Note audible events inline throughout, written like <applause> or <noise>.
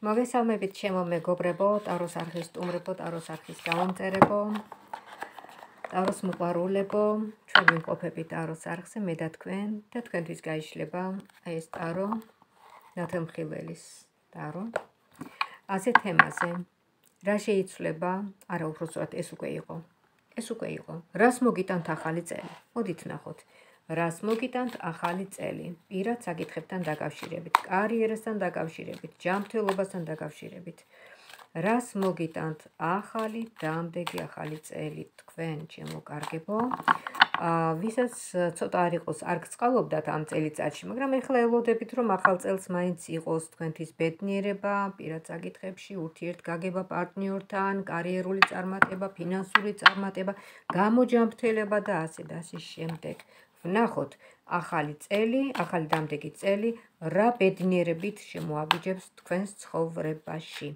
მოგესალმებით ჩემო მეგობრებო, ტაროს არხის სტუმრებო, ტაროს არხის გამომწერებო, ტაროს მოყვარულებო, ჩვენ ვიმყოფებით ტაროს არხზე, მე და თქვენ და თქვენთვის გაიშლება აი ეს ტარო, ნათელმხილველის ტარო. ასე თემაზე. რა შეიცვლება? არა, უბრალოდ ეს უკვე იყო. ეს უკვე იყო. რას მოგიტანთ ახალი წელი? მოდით ნახოთ. რას მოგიტანთ ახალი წელი პირად საკითხებთან დაკავშირებით, კარიერასთან დაკავშირებით, ჯანმრთელობასთან დაკავშირებით. რას მოგიტანთ ახალი დამდეგი ახალი წელი თქვენ ჩემო კარგებო? აა ვისაც ცოტა არ იყოს არ გწყალობდათ ამ წელიწადში, მაგრამ ეხლა ელოდებით რომ ახალ წელს მაინც იყოს თქვენთვის ბედნიერება პირად საკითხებში, ურთიერთგაგება პარტნიორთან, კარიერული წარმატება, ფინანსური წარმატება, გამოჯანმრთელება და ასე და ასე შემდეგ. ვნახოთ ახალი წელი, ახალი დამდეგი წელი რა ბედნიერებით შემოაგიჯებს თქვენს ცხოვრებაში.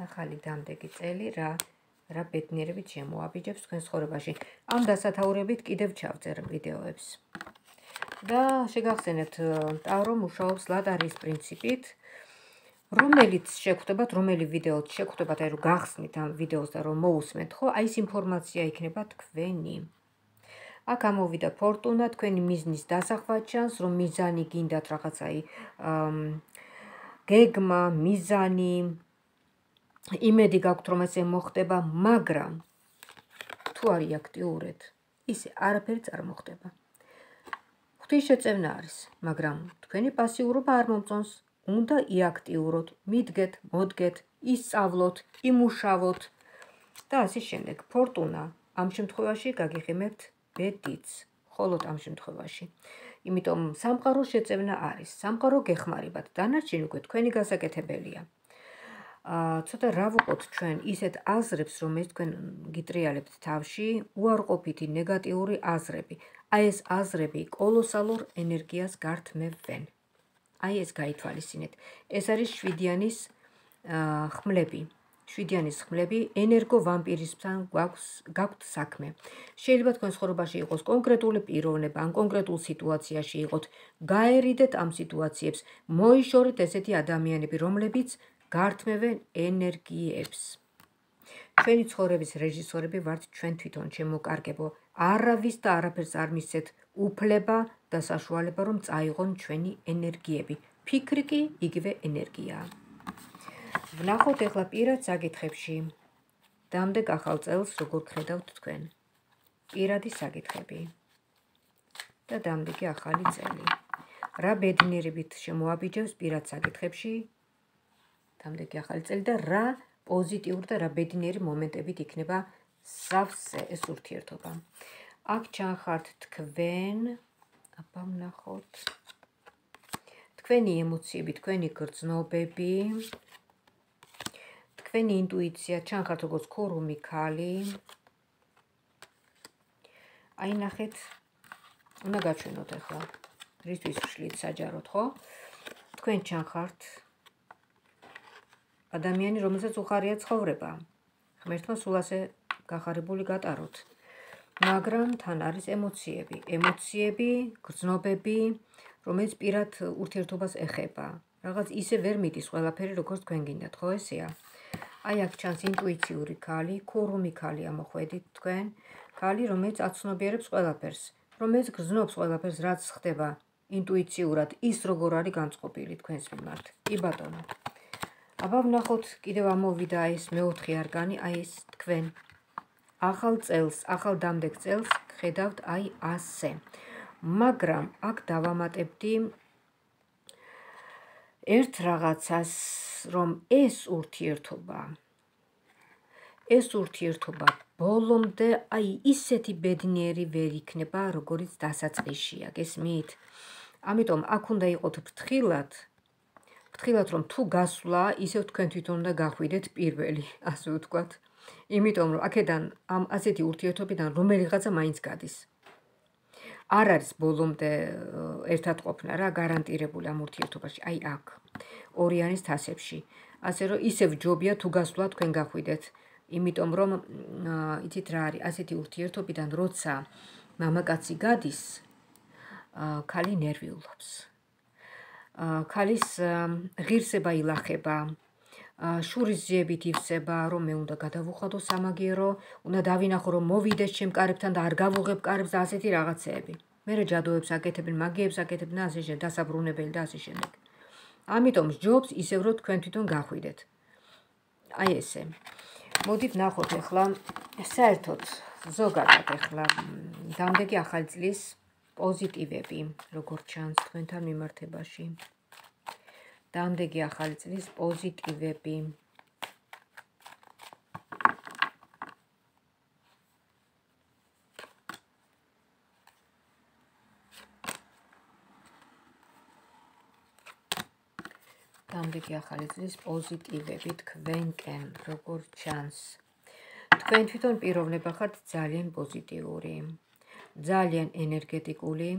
ახალი დამდეგი წელი რა რა ბედნიერებით შემოაბიჯებს თქვენ ცხოვრებაში. ამ დასათაურებით კიდევ ჩავწერ ვიდეოებს. და შეგახსენებთ, ტარო მუშაობს ლადარის პრინციპით. რომელიც შეხვდებათ, რომელი ვიდეოც შეხვდებათ, აი რომ გახსნით ამ ვიდეოს და რომ მოусმენთ, ხო? აი ეს ინფორმაცია იქნება თქვენი. აქ ამოვიდა ფორტუნა, თქვენი მიზნის დასახვა ჩანს, რომ მიზანი გინდათ რაღაცა აი გეგმა, მიზანი იმედი გაქვთ რომ ესე მოხდება, მაგრამ თუ არი აქტიურეთ, ისე არაფერიც არ მოხდება. ღვთის შეწევნა არის, მაგრამ თქვენი პასიურობა არ მომწონს. უნდა იაქტიუროთ, მიდგეთ, მოდგეთ, ისწავლოთ, იმუშავოთ და ასე შემდეგ. ფორტუნა ამ შემთხვევაში გაგიღიმებთ ბედიც, ხოლოდ ამ შემთხვევაში. იმიტომ სამყარო შეწევნა არის. სამყარო გეხმარებათ, დანარჩენი უკვე თქვენი გასაკეთებელია. აა ცოტა რა ვუყოთ ჩვენ ისეთ აზრებს, რომ ეს თქვენ გიტრიალებთ თავში, უარყოფითი ნეგატიური აზრები. აი ეს აზრები კოლოსალურ ენერგიას გართმევენ. აი ეს გაითვალისწინეთ. ეს არის შვიდიანის ხმლები. შვიდიანის ხმლები ენერგო ვამპირისთან გაქვთ საქმე. შეიძლება თქვენ ცხოვრებაში იყოს კონკრეტული პიროვნება, ან კონკრეტულ სიტუაციაში იყოთ. გაერიდეთ ამ სიტუაციებს, მოიშორეთ ესეთი ადამიანები, რომლებიც გართმევენ ენერგიებს. ჩვენი ცხოვრების რეჟისორები ვართ ჩვენ თვითონ, შემოკარგებო. არავის და არაფერს არ მისცეთ უფლება და საშუალება რომ წაიღონ ჩვენი ენერგიები. ფიქრი კი იგივე ენერგიაა. ვნახოთ ახლა პირად საკითხებში. დამდეგ ახალ წელს როგორ ხედავთ თქვენ? პირადი საკითხები. და დამდეგი ახალი წელი. რა ბედნიერებით შემოაბიჯებს პირად საკითხებში? დამდეგი ახალი წელი და რა პოზიტიური და რა ბედნიერი მომენტებით იქნება სავსე ეს ურთიერთობა. აქ ჩანხართ თქვენ აბა ვნახოთ თქვენი ემოციები, თქვენი გრძნობები, თქვენი ინტუიცია, ჩანხართ როგორც ქორუმი ქალი. აი ნახეთ, უნდა გაჩვენოთ ახლა. რისთვის ვშლით საჯაროდ, ხო? თქვენ ჩანხართ ადამიანი, რომელსაც უხარია ცხოვრება. ღმერთმა სულ ასე გახარებული გატაროთ. მაგრამ თან არის ემოციები, ემოციები, გრძნობები, რომელიც პირად ურთიერთობას ეხება. რაღაც ისე ვერ მიდის ყველაფერი, როგორც თქვენ გინდათ, ხო ესეა? აი აქ ჩანს ინტუიციური ქალი, ქურუმი ქალი ამოხვედით თქვენ, ქალი, რომელიც აცნობიერებს ყველაფერს, რომელიც გრძნობს ყველაფერს, რაც ხდება ინტუიციურად, ის როგორ არის განწყობილი თქვენს მიმართ. კი ბატონო. აბა ვნახოთ, კიდევ ამოვიდა ეს მეოთხე არგანი, აი ეს თქვენ ახალ წელს, ახალ დამდეგ წელს ხედავთ აი ასე. მაგრამ აქ დავამატებდი ერთ რაღაცას, რომ ეს ურთიერთობა ეს ურთიერთობა ბოლომდე აი ისეთი ბედნიერი ვერ იქნება, როგორც დასაწყისია, გესმით? ამიტომ აქ უნდა იყოთ ფრთხილად. ფრთხილად რომ თუ გასვლა, ისევ თქვენ თვითონ უნდა გახვიდეთ პირველი, ასე ვთქვათ. იმიტომ რომ აქედან ამ ასეთი ურთიერთობიდან რომელიღაცა მაინც გადის. არ არის ბოლომდე ერთად ყოფნა რა გარანტირებული ამ ურთიერთობაში, აი აქ. ორიანის თასებში. ასე რომ ისევ ჯობია თუ გასვლა თქვენ გახვიდეთ. იმიტომ რომ იცით რა არის ასეთი ურთიერთობიდან როცა მამაკაცი გადის ქალი ნერვიულობს. ქალის ღირსება ილახება, შურის ძიებით ივსება, რომ მე უნდა გადავუხადო სამაგიერო, უნდა დავინახო რომ მოვიდეს ჩემ კარებთან და არ გავუღებ კარებს და ასეთი რაღაცეები. მე რა ჯადოებს აკეთებენ, მაგიებს აკეთებენ ასე შემდეგ, დასაბრუნებელი და ასე შემდეგ. ამიტომ ჯობს ისევ რომ თქვენ თვითონ გახვიდეთ. აი ესე. მოდით ნახოთ ახლა საერთოდ ზოგადად ახლა დამდეგი ახალი წლის პოზიტივები, როგორც ჩანს თქვენთან მიმართებაში. დამდეგი ახალი წლის პოზიტივები. დამდეგი ახალი წლის პოზიტივები თქვენკენ, როგორც ჩანს. თქვენ თვითონ პიროვნება ხართ ძალიან პოზიტიური, ძალიან ენერგეტიკული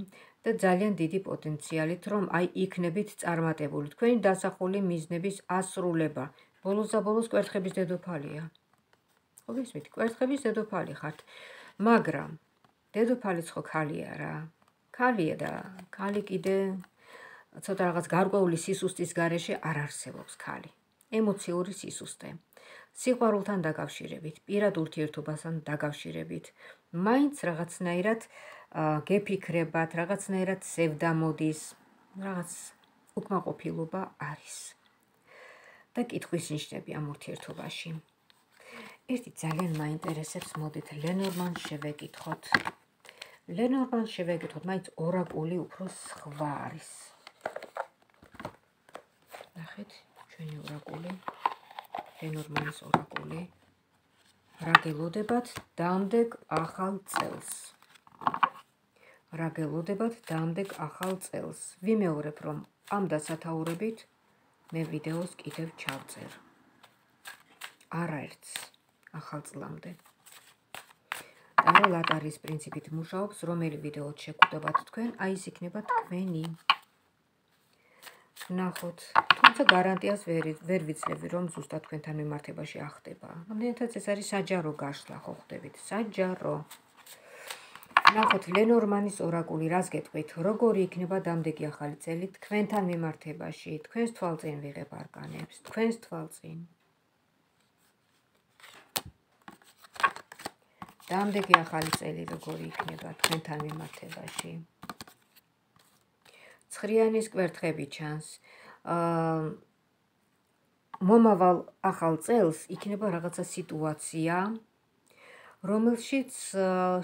და ძალიან დიდი პოტენციალით, რომ აი იქნებით წარმატებული. თქვენი დასახული მიზნების ასრულება. ბოლოს და ბოლოს კვერთხების დედოფალია. ხო გესმით? კვერთხების დედოფალი ხართ. მაგრამ დედოფალიც ხო ქალია რა. ქალია და ქალი კიდე ცოტა რაღაც გარკვეული სისუსტის გარეშე არ არსებობს ქალი. ემოციური სისუსტე. სიყვარულთან დაკავშირებით, პირად ურთიერთობასთან დაკავშირებით, მაინც რაღაცნაირად გეფიქრებათ, რაღაცნაირად სევდამოდის, რაღაც უკმაყოფილობა არის. და კითხვის ნიშნები ამ ურთიერთობაში. ერთი ძალიან მაინტერესებს, მოდით ლენორმან შევეკითხოთ. ლენორმან შევეკითხოთ, მაინც ორაკული უფრო სხვა არის. ნახეთ, ჩვენი ორაკული. ლენორმანის ორაკული. რა გელოდებათ დამდეგ ახალ წელს? რა გელოდებათ დამდეგ ახალ წელს. ვიმეორებ, რომ ამ დასათაურებით მე ვიდეოს კიდევ ჩავწერ. არაერთს ახალ წლამდე. და ლატარის პრინციპით მუშაობს, რომელი ვიდეოც შეგხვდებათ თქვენ, აი ეს იქნება თქვენი. ნახოთ, თუმცა გარანტიას ვერ ვერ ვიცლები, რომ ზუსტად თქვენთან მიმართებაში ახდება. ამდენთაც ეს არის საჯარო გაშლა, ხო ხვდებით? საჯარო. ნახოთ ლენორმანის ორაკული რას გეტყვით როგორი იქნება დამდეგი ახალი წელი თქვენთან მიმართებაში თქვენს თვალწინ ვიღებ არკანებს თქვენს თვალწინ დამდეგი ახალი წელი როგორი იქნება თქვენთან მიმართებაში ცხრიანის კვერთხები ჩანს აა მომავალ ახალ წელს იქნება რაღაცა სიტუაცია რომელშიც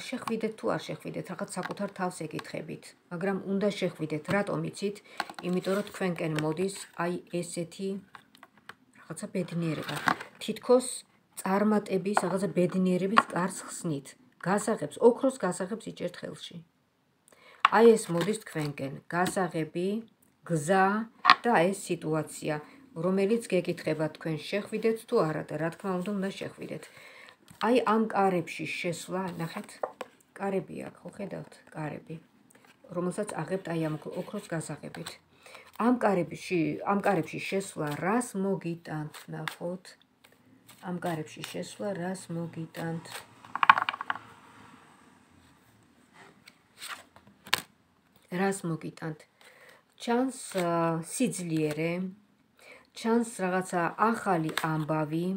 შეხვიდეთ თუ არ შეხვიდეთ, რაღაც საკუთარ თავს ეკითხებით, მაგრამ უნდა შეხვიდეთ, რატომ იცით? იმიტომ რომ თქვენკენ მოდის აი ესეთი რაღაცა ბედნიერება. თითქოს წარმატების, რაღაცა ბედნიერების კარს ხსნით. გასაღებს, ოქროს გასაღებს იჭერთ ხელში. აი ეს მოდის თქვენკენ, გასაღები, გზა და ეს სიტუაცია, რომელიც გეკითხება თქვენ შეხვიდეთ თუ არა და რა თქმა უნდა უნდა შეხვიდეთ. აი ამ კარებში შესვლა, ნახეთ, კარები აქვს, ხო ხედავთ, კარები, რომელსაც აღებთ აი ამ ოქროს გასაღებით. ამ კარებში, ამ კარებში შესვლა რას მოგიტანთ, ნახოთ. ამ კარებში შესვლა რას მოგიტანთ? რას მოგიტანთ? ჩანს სიძლიერე, ჩანს რაღაცა ახალი ამბავი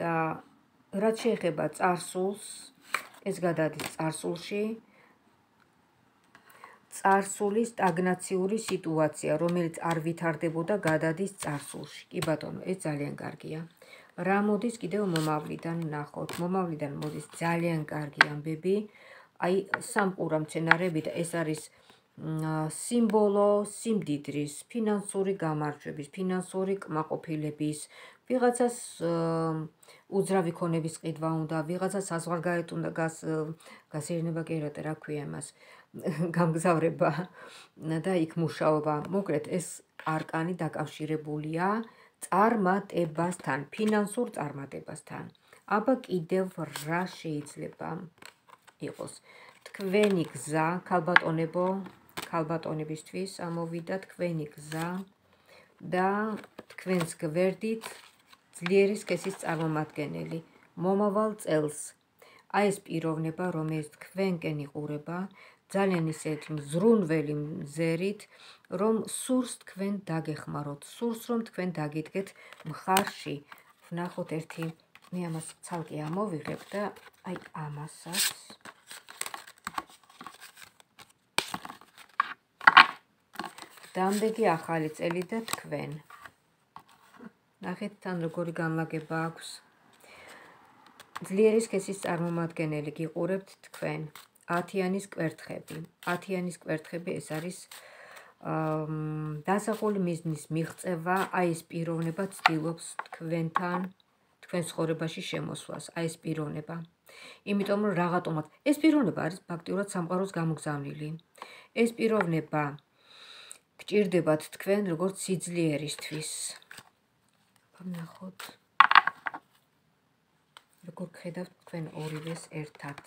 და რაც შეეხება царსულს, ეს გადადის царსულში. царსული სტაგნაციური სიტუაცია, რომელიც არ ვითარდებოდა, გადადის царსულში. კი ბატონო, ეს ძალიან კარგია. რა მოდის კიდევ მომავლიდან ნახოთ. მომავლიდან მოდის ძალიან კარგი ამბები. აი სამყურა მცენარები და ეს არის სიმბოლო სიმდიდრის, ფინანსური გამარჯვების, ფინანსური კმაყოფილების, ვიღაცას უძრავი ქონების ყიდვა უნდა, ვიღაცას საზღვარგარეთ უნდა გას გასერნება კი რა რა ქვია მას <laughs> გამგზავრება და იქ მუშაობა. მოკლედ ეს არკანი დაკავშირებულია წარმატებასთან, ფინანსურ წარმატებასთან. აბა კიდევ რა შეიძლება იყოს? თქვენი გზა, ქალბატონებო, ქალბატონებისთვის ამოვიდა თქვენი გზა და თქვენს გვერდით ძლიერი სქესის წარმომადგენელი მომავალ წელს. აი ეს პიროვნება, რომელიც თქვენკენ იყურება, ძალიან ისეთ მზრუნველი მზერით, რომ სურს თქვენ დაგეხმაროთ, სურს რომ თქვენ დაგიდგეთ მხარში. ვნახოთ ერთი მე ამას ცალკე ამოვიღებ და აი ამასაც დამდეგი ახალი წელი და თქვენ. ნახეთ თან როგორი განლაგება აქვს. ძლიერის კესის წარმომადგენელი გიყურებთ თქვენ. 10-იანის კვერთხები. 10-იანის კვერთხები ეს არის აა დასახული მიზნის მიღწევა, აი ეს პიროვნება ცდილობს თქვენთან თქვენ ცხოვრებაში შემოსვლას, აი ეს პიროვნება. იმიტომ რომ რაღაცომაც ეს პიროვნება არის ფაქტიურად სამყაროს გამოგზავნილი. ეს პიროვნება გჭირდებათ თქვენ როგორც სიძლიერისთვის. ვნახოთ. როგორ ხედავთ თქვენ ორივეს ერთად?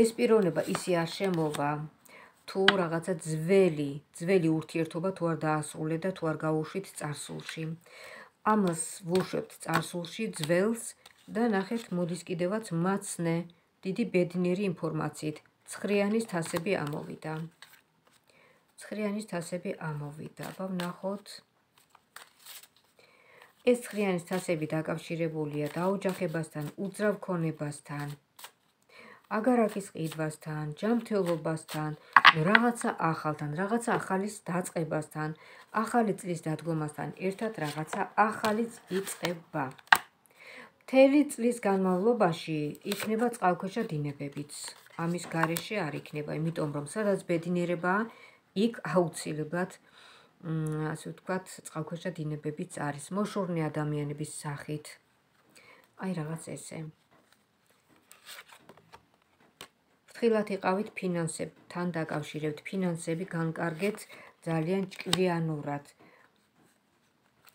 ეს პიროვნება ისე არ შემოვა თუ რაღაცა ძველი, ძველი ურთიერთობა თუ არ დაასრულე და თუ არ გაუშვით წარსულში. ამას ვუშვებთ წარსულში ძველს და ნახეთ მოდის კიდევაც მაცნე. დიდი ბედნიერი ინფორმაციით. ცხრიანის თასები ამოვიდა. ცხრიანის თასები ამოვიდა. აბა ვნახოთ ეს ცხრიანის თასები დაკავშირებულია დაოჯახებასთან უძრავ ქონებასთან აგარაკის ყიდვასთან ჯანმრთელობასთან რაღაცა ახალთან რაღაცა ახალის დაწყებასთან ახალი წლის დადგომასთან ერთად რაღაცა ახალიც იწყება მთელი წლის განმავლობაში იქნება წყალქვეშა დინებებიც. ამის გარეშე არ იქნება, იმიტომ რომ სადაც ბედინერება, იქ აუცილებლად ასე ვთქვათ, წყალქვეშა დინებებიც არის მოშორნე ადამიანების სახით. აი რაღაც ესე. ფრთხილად იყავით ფინანსებთან დაკავშირებით, ფინანსები განკარგეთ ძალიან ჭკვიანურად.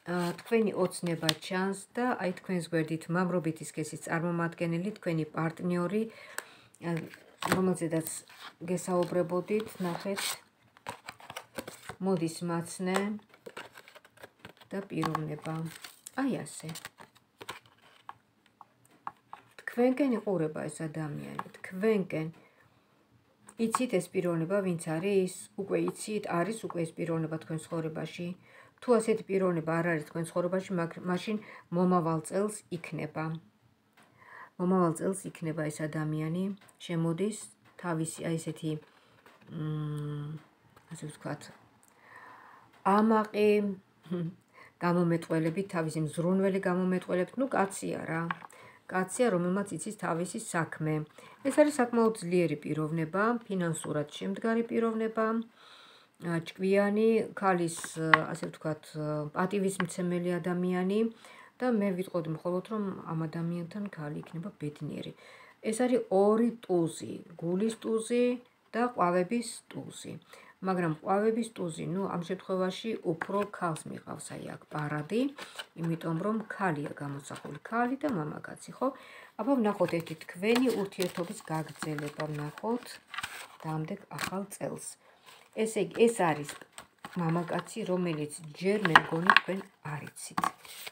თქვენი ოცნება ჩანს და აი თქვენს გვერდით მამრობითის კესის წარმომადგენელი თქვენი პარტნიორი რომელზედაც გესაუბრებოდით ნახეთ. მოდის მაცნე და პიროვნება. აი ასე. თქვენკენ იყურება ეს ადამიანი თქვენკენ. იცით ეს პიროვნება ვინც არის? უკვე იცით არის უკვე ეს პიროვნება თქვენ ცხოვრებაში თუ ასეთი პიროვნება არ არის თქვენ ცხოვრებაში, მაშინ მომავალ წელს იქნება. მომავალ წელს იქნება ეს ადამიანი, შემოდის თავისი აი ესეთი მ ასე ვთქვათ ამაყი გამომეტყველები, თავისი მზრუნველი გამომეტყველები, ну კაცია რა. კაცია, რომელმაც იცის თავისი საქმე. ეს არის საკმაოდ ძლიერი პიროვნება, ფინანსურად შემდგარი პიროვნება. ჭკვიანი ქალის ასე ვთქვათ პატივისმცემელი ადამიანი და მე ვიტყოდი მხოლოდ რომ ამ ადამიანთან ქალი იქნება ბედნიერი. ეს არის ორი ტუზი, გულის ტუზი და ყვავების ტუზი. მაგრამ ყვავების ტუზი, ну, ამ შემთხვევაში უფრო ქალს მიყავს აი აქ პარადი, იმიტომ რომ ქალია გამოსახული, ქალი და მამაკაცი, ხო? აბა ვნახოთ ერთი თქვენი ურთიერთობის გაგრძელება, ვნახოთ დამდეგ ახალ წელს. ესე იგი ეს არის მამაკაცი რომელიც ჯერ მე მგონი თქვენ არიცით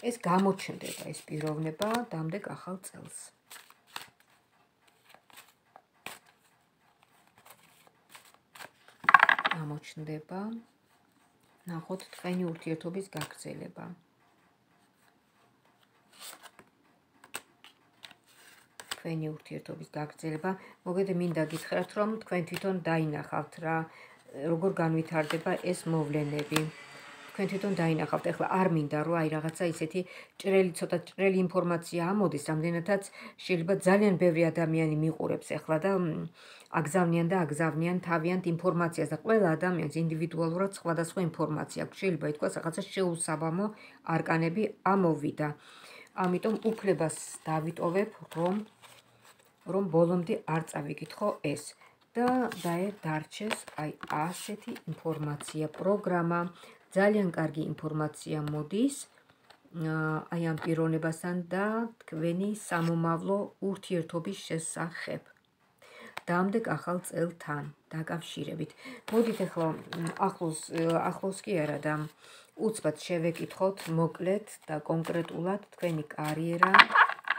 ეს გამოჩნდება ეს პიროვნება დამდეგ ახალ წელს. გამოჩნდება ნახოთ თქვენი ურთიერთობის გაგრძელება. თქვენი ურთიერთობის გაგრძელება. მოგეთე მინდა გითხრათ რომ თქვენ თვითონ დაინახავთ რა როგორ განვითარდება ეს მოვლენები. თქვენ თვითონ დაინახავთ, ეხლა არ მინდა რომ აი რაღაცა ისეთი ჭრელი ცოტა ჭრელი ინფორმაცია ამოდის, რამდენადაც შეიძლება ძალიან ბევრი ადამიანი მიყურებს ეხლა და აგზავნიან და აგზავნიან თავიანთ ინფორმაციას და ყველა ადამიანს ინდივიდუალურად სხვადასხვა ინფორმაცია აქვს. შეიძლება ითქვას რაღაცა შეუსაბამო არკანები ამოვიდა. ამიტომ უფლებას დავიტოვებ, რომ რომ ბოლომდე არ წავიკითხო ეს. და დაე დარჩეს აი ასეთი ინფორმაცია პროგრამა. ძალიან კარგი ინფორმაცია მოდის აი ამ პიროვნებასთან და თქვენი სამომავლო ურთიერთობის შესახებ. დამდეგ ახალ წელთან დაკავშირებით. მოდით ახლა ახლოს ახლოს კი არა და უცბად შევეკითხოთ მოკლედ და კონკრეტულად თქვენი კარიერა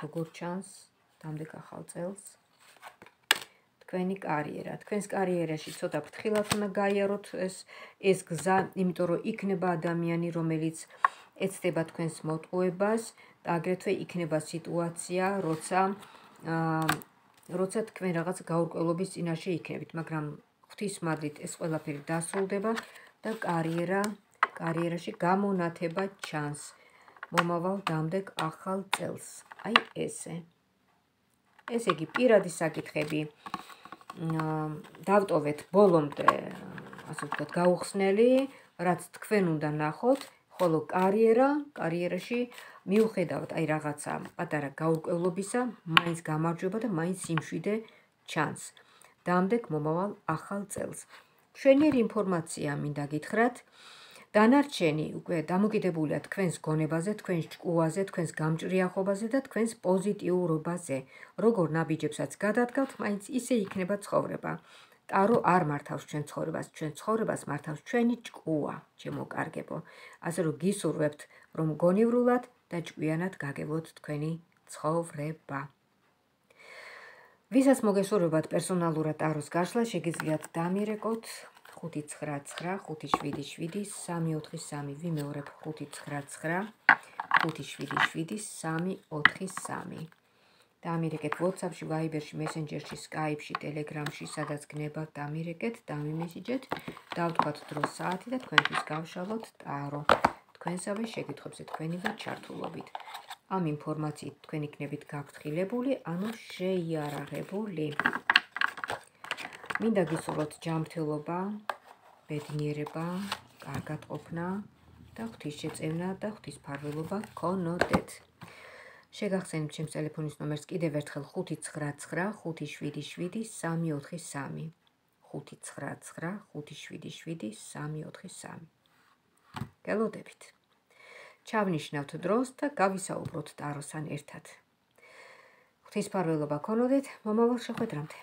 როგორ ჩანს დამდეგ ახალ წელს თქვენი კარიერა. თქვენს კარიერაში ცოტა ფრთხილად უნდა გაიაროთ ეს ეს გზა, იმიტომ რომ იქნება ადამიანი, რომელიც ეცდება თქვენს მოტყუებას და აგრეთვე იქნება სიტუაცია, როცა როცა თქვენ რაღაც გაურკვევლობის წინაშე იქნებით, მაგრამ ღვთისმადლით ეს ყველაფერი დასრულდება და კარიერა კარიერაში გამონათება ჩანს მომავალ დამდეგ ახალ წელს. აი ესე. ესე იგი პირადი საკითხები დავტოვეთ ბოლომდე, ასე ვთქვათ, გაუხსნელი, რაც თქვენ უნდა ნახოთ, ხოლო კარიერა, კარიერაში მიუხედავად აი რაღაცა პატარა გაურკვევლობისა, მაინც გამარჯვება და მაინც სიმშვიდე ჩანს. დამდეგ მომავალ ახალ წელს. შვენიერი ინფორმაცია მინდა გითხრათ. დანარჩენი უკვე დამოკიდებულია თქვენს გონებაზე, თქვენს ჭკუაზე, თქვენს გამჭრიახობაზე და თქვენს პოზიტიურობაზე. როგორ ნაბიჯებსაც გადადგავთ, მაინც ისე იქნება ცხოვრება. ტარო არ მართავს ჩვენ ცხოვრებას, ჩვენ ცხოვრებას მართავს ჩვენი ჭკუა, ჩემო კარგებო. ასე რომ გისურვებთ, რომ გონივრულად და ჭკვიანად გაგებოთ თქვენი ცხოვრება. ვისაც მოგესურვებათ პერსონალურად ტაროს გაშლა, შეგიძლიათ დამირეკოთ 599577343 ვიმეორებ 599577343 დამირეკეთ WhatsApp-ში, Viber-ში, Messenger-ში, Skype-ში, Telegram-ში, სადაც გნებავთ, დამირეკეთ, დამიმესიჯეთ, დავთქვათ დრო საათი და თქვენთვის გავშალოთ ტარო. თქვენსავე შეკითხვებზე თქვენივე ჩართულობით. ამ ინფორმაციით თქვენ იქნებით გაფრთხილებული, ანუ შეიარაღებული. მინდა გისურვოთ ჯანმრთელობა, ბედნიერება, კარგად ყოფნა და ღვთისშეწევნა და ღვთისფარველობა გქონოდეთ. შეგახსენებთ ჩემს ტელეფონის ნომერს კიდევ ერთხელ 599577343. 599577343. გელოდებით. ჩავნიშნავთ დროს და გავისაუბროთ ტაროსთან ერთად. ღვთისფარველობა გქონოდეთ, მომავალ შეხვედრამდე.